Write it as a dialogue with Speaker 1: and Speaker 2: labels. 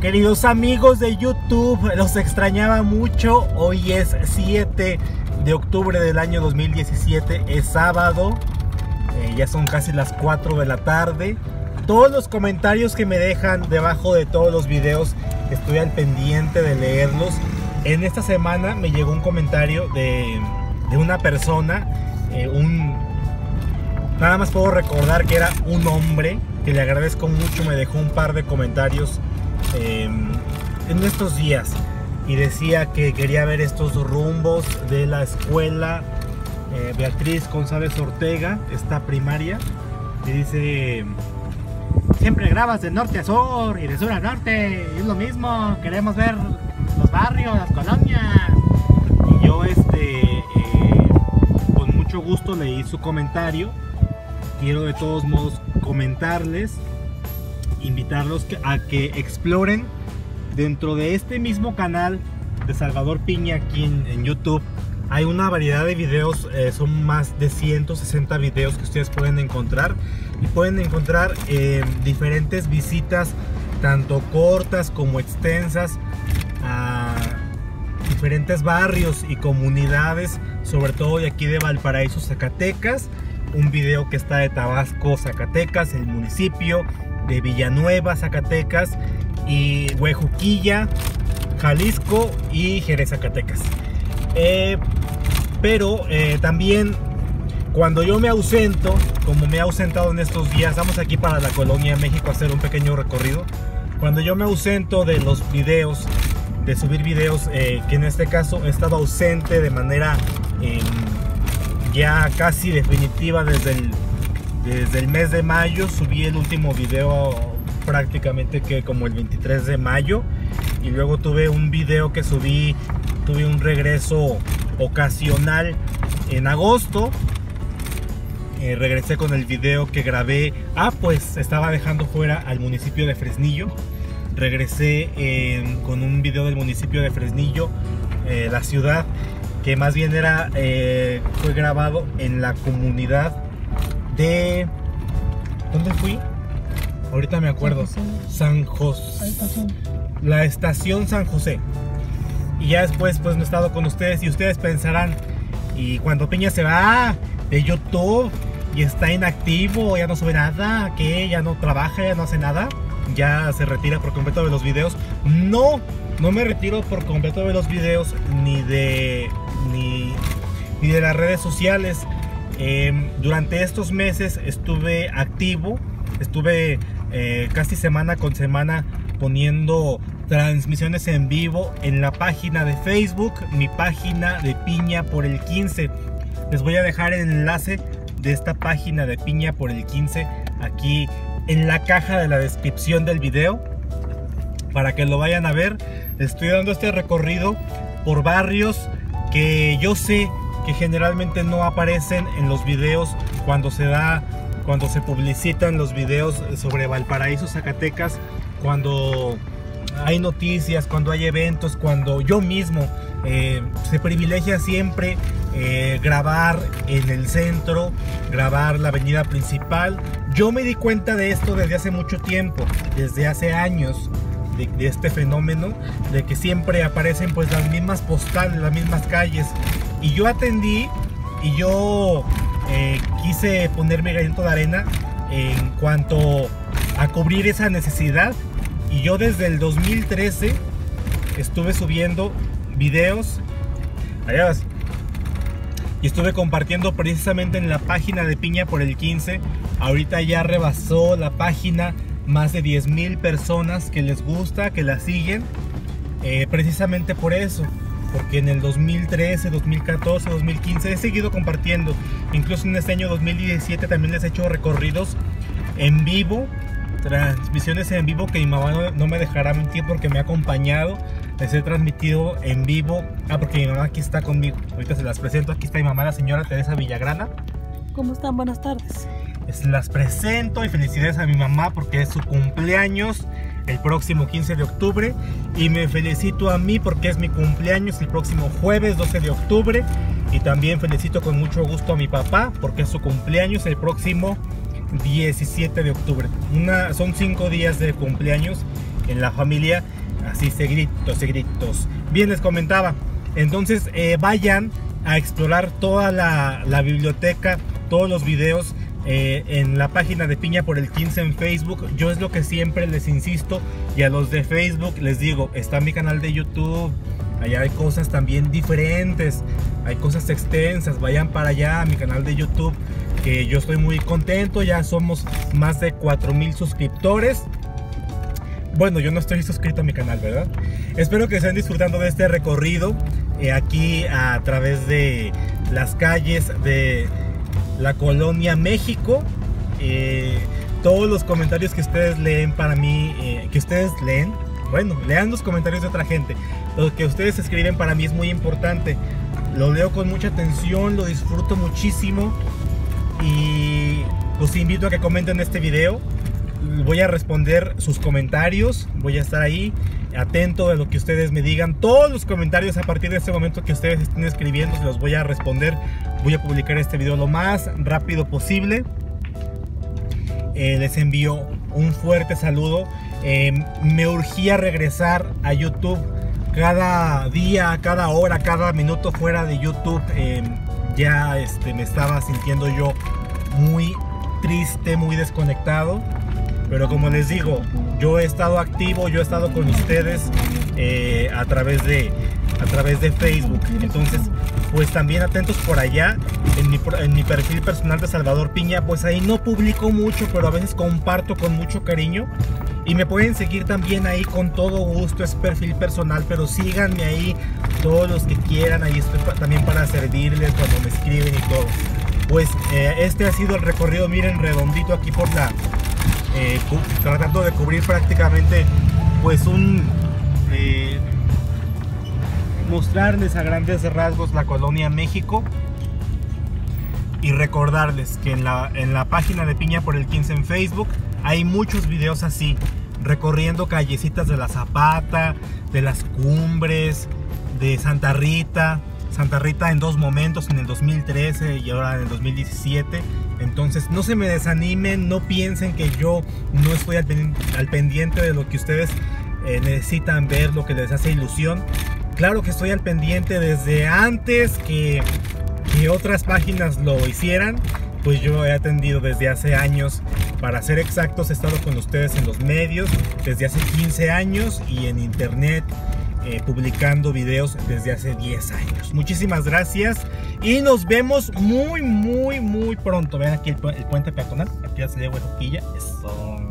Speaker 1: Queridos amigos de YouTube, los extrañaba mucho. Hoy es 7 de octubre del año 2017, es sábado. Eh, ya son casi las 4 de la tarde. Todos los comentarios que me dejan debajo de todos los videos, estoy al pendiente de leerlos. En esta semana me llegó un comentario de, de una persona, eh, un, nada más puedo recordar que era un hombre, que le agradezco mucho, me dejó un par de comentarios eh, en estos días y decía que quería ver estos rumbos de la escuela eh, Beatriz González Ortega, esta primaria, y dice, siempre grabas de norte a sur y de sur a norte, es lo mismo, queremos ver los barrios, las colonias. Y yo este, eh, con mucho gusto leí su comentario, quiero de todos modos comentarles, invitarlos a que exploren dentro de este mismo canal de Salvador Piña aquí en, YouTube hay una variedad de videos, eh, son más de 160 videos que ustedes pueden encontrar y pueden encontrar eh, diferentes visitas, tanto cortas como extensas, a diferentes barrios y comunidades, sobre todo de aquí de Valparaíso, Zacatecas. Un video que está de Tabasco, Zacatecas, el municipio de Villanueva, Zacatecas y Huejuquilla, Jalisco y Jerez, Zacatecas. Eh, pero eh, también cuando yo me ausento, como me he ausentado en estos días, vamos aquí para la colonia México a hacer un pequeño recorrido. Cuando yo me ausento de los videos, de subir videos, eh, que en este caso he estado ausente de manera eh, ya casi definitiva desde el, desde el mes de mayo, subí el último video prácticamente que como el 23 de mayo y luego tuve un video que subí, tuve un regreso ocasional en agosto. Eh, regresé con el video que grabé. Ah, pues estaba dejando fuera al municipio de Fresnillo. Regresé eh, con un video del municipio de Fresnillo, eh, la ciudad, que más bien era fue grabado en la comunidad de ¿dónde fui? Ahorita me acuerdo. San José. La estación San José. Y ya después pues no he estado con ustedes y ustedes pensarán, y cuando Piña se va de YouTube y está inactivo, ya no sube nada, que ya no trabaja, ya no hace nada, ya se retira por completo de los videos. No, no me retiro por completo de los videos ni de ni, ni de las redes sociales. Eh, durante estos meses estuve activo, estuve eh, casi semana con semana poniendo transmisiones en vivo en la página de Facebook, mi página de Piña por el 15. Les voy a dejar el enlace de esta página de Piña por el 15 aquí en la caja de la descripción del video para que lo vayan a ver. Estoy dando este recorrido por barrios que yo sé generalmente no aparecen en los videos cuando se da cuando se publicitan los videos sobre Valparaíso, Zacatecas, cuando hay noticias, cuando hay eventos, cuando yo mismo eh, se privilegia siempre eh, grabar en el centro, grabar la avenida principal. Yo me di cuenta de esto desde hace mucho tiempo, desde hace años. De, de, este fenómeno de que siempre aparecen pues las mismas postales, las mismas calles y yo atendí y yo eh, quise poner mi granito de arena en cuanto a cubrir esa necesidad. Y yo desde el 2013 estuve subiendo videos. Adiós y estuve compartiendo precisamente en la página de Piña por el 15 ahorita ya rebasó la página más de 10 mil personas que les gusta que la siguen eh, precisamente por eso porque en el 2013, 2014, 2015 he seguido compartiendo. Incluso en este año 2017 también les he hecho recorridos en vivo, transmisiones en vivo que mi mamá no me dejará mentir porque me ha acompañado. Les he transmitido en vivo. Ah, porque mi mamá aquí está conmigo. Ahorita se las presento. Aquí está mi mamá, la señora Teresa Villagrana.
Speaker 2: ¿Cómo están? Buenas tardes.
Speaker 1: Les las presento y felicidades a mi mamá porque es su cumpleaños el próximo 15 de octubre y me felicito a mí porque es mi cumpleaños el próximo jueves 12 de octubre y también felicito con mucho gusto a mi papá porque es su cumpleaños el próximo 17 de octubre. Son cinco días de cumpleaños en la familia, así seguiditos, seguiditos. Bien, les comentaba, entonces eh, vayan a explorar toda la biblioteca, todos los videos eh, en la página de Piña por el 15 en Facebook. Yo es lo que siempre les insisto y a los de Facebook les digo, está mi canal de YouTube. Allá hay cosas también diferentes, hay cosas extensas. Vayan para allá a mi canal de YouTube, que yo estoy muy contento. Ya somos más de 4000 suscriptores. Bueno, yo no estoy suscrito a mi canal, ¿verdad? Espero que estén disfrutando de este recorrido eh, aquí a través de las calles de la colonia México. Eh, todos los comentarios que ustedes leen para mí, eh, que ustedes leen, bueno, lean los comentarios de otra gente. Lo que ustedes escriben para mí es muy importante. Lo leo con mucha atención, lo disfruto muchísimo y los invito a que comenten este video. Voy a responder sus comentarios, voy a estar ahí atento de lo que ustedes me digan. Todos los comentarios a partir de este momento que ustedes estén escribiendo, se los voy a responder. Voy a publicar este video lo más rápido posible. Eh, les envío un fuerte saludo. Eh, me urgía regresar a YouTube cada día, cada hora, cada minuto fuera de YouTube. Eh, ya este, me estaba sintiendo yo muy triste, muy desconectado. Pero como les digo, yo he estado activo, yo he estado con ustedes a, través de, a través de Facebook. Entonces, pues también atentos por allá. En mi, perfil personal de Salvador Piña, pues ahí no publico mucho, pero a veces comparto con mucho cariño. Y me pueden seguir también ahí con todo gusto, es perfil personal, pero síganme ahí todos los que quieran, ahí estoy también para servirles cuando me escriben y todo. Pues eh, este ha sido el recorrido, miren, redondito aquí por la, eh, tratando de cubrir prácticamente pues un eh, mostrarles a grandes rasgos la colonia México y recordarles que en la, en la página de Piña por el 15 en Facebook hay muchos videos así recorriendo callecitas de la Zapata de las cumbres de Santa Rita Santa Rita en dos momentos, en el 2013 y ahora en el 2017. Entonces no se me desanimen, no piensen que yo no estoy al, pendiente de lo que ustedes eh, necesitan ver, lo que les hace ilusión. Claro que estoy al pendiente desde antes que, que otras páginas lo hicieran. Pues yo he atendido desde hace años, para ser exactos, he estado con ustedes en los medios desde hace 15 años y en internet eh, publicando videos desde hace 10 años. Muchísimas gracias y nos vemos muy, muy, muy pronto. Vean aquí el, puente peatonal. Aquí ya se lleva Eso.